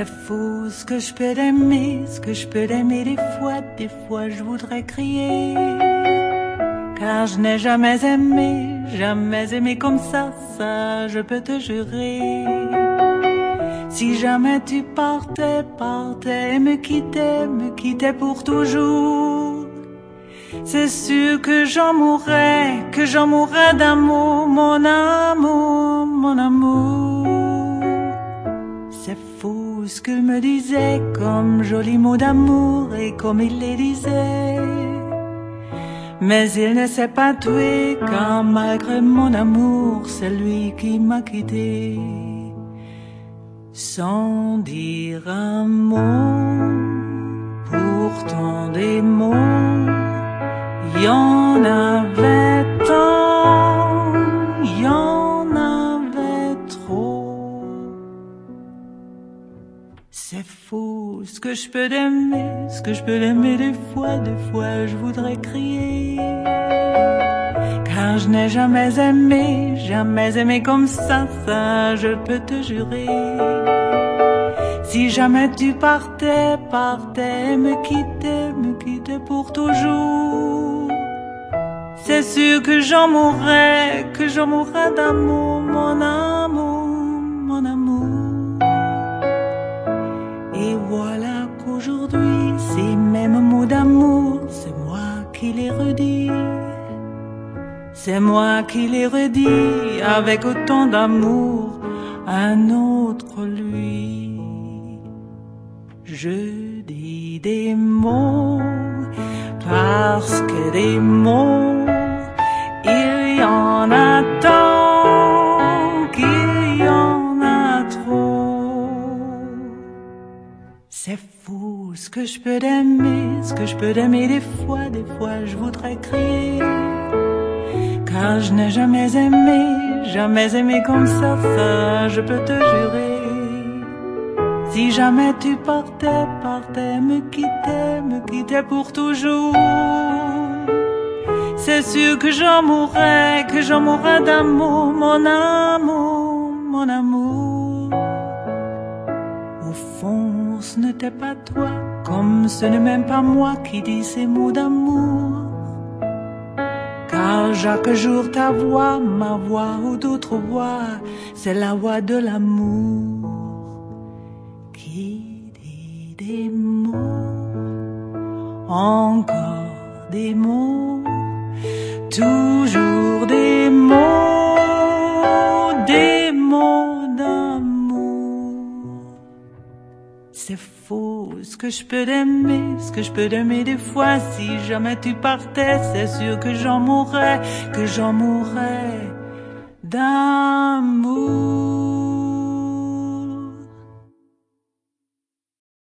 C'est fou ce que je peux aimer, ce que je peux aimer des fois, des fois je voudrais crier. Car je n'ai jamais aimé, jamais aimé comme ça, ça je peux te jurer. Si jamais tu partais, partais, me quittais, me quittais pour toujours. C'est sûr que j'en mourrais, que j'en mourrais d'amour, mon amour, mon amour. Ce que me disait comme joli mot d'amour et comme il les disait. Mais il ne s'est pas tué car malgré mon amour, c'est lui qui m'a quitté. Sans dire un mot, pourtant des mots, C'est fou ce que je peux aimer, ce que je peux aimer des fois, des fois je voudrais crier. Car je n'ai jamais aimé, jamais aimé comme ça, ça je peux te jurer. Si jamais tu partais, partais, me quittais, me quittais pour toujours. C'est sûr que j'en mourrais, que j'en mourrais d'amour, mon amour, mon amour. C'est moi qui les redis avec autant d'amour un autre lui. Je dis des mots parce que des mots, il y en a tant qu'il y en a trop. C'est fou ce que je peux aimer, ce que je peux aimer des fois, des fois je voudrais crier. Car je n'ai jamais aimé, jamais aimé comme ça, ça je peux te jurer. Si jamais tu partais, partais, me quittais, me quittais pour toujours. C'est sûr que j'en mourrais, que j'en mourrais d'amour, mon amour, mon amour. Au fond, ce n'était pas toi, comme ce n'est même pas moi qui dis ces mots d'amour. Chaque jour ta voix, ma voix ou d'autres voix, c'est la voix de l'amour qui dit des mots, encore des mots, C'est faux ce que je peux aimer, ce que je peux aimer des fois. Si jamais tu partais, c'est sûr que j'en mourrais, que j'en mourrais d'amour.